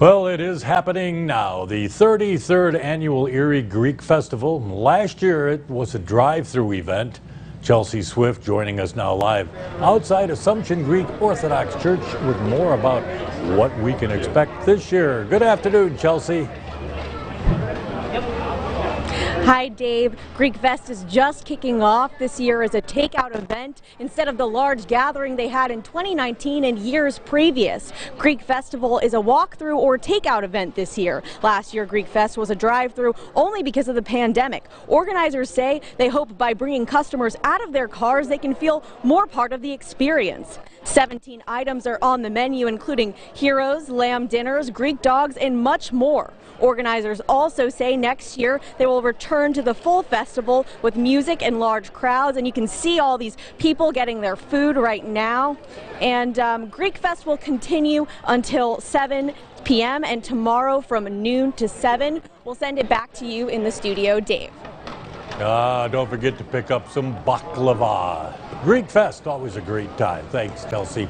Well, it is happening now. The 33rd annual Erie Greek Festival. Last year it was a drive-through event. Chelsea Swift joining us now live outside Assumption Greek Orthodox Church with more about what we can expect this year. Good afternoon, Chelsea. Hi, Dave. Greek Fest is just kicking off this year as a takeout event instead of the large gathering they had in 2019 and years previous. Greek Festival is a walkthrough or takeout event this year. Last year, Greek Fest was a drive-through only because of the pandemic. Organizers say they hope by bringing customers out of their cars, they can feel more part of the experience. 17 items are on the menu, including gyros, lamb dinners, Greek dogs, and much more. Organizers also say next year they will return to the full festival with music and large crowds, and you can see all these people getting their food right now. And um, Greek Fest will continue until 7 p.m. and tomorrow from noon to 7. We'll send it back to you in the studio, Dave. Ah, don't forget to pick up some baklava. Greek Fest, always a great time. Thanks, Chelsea.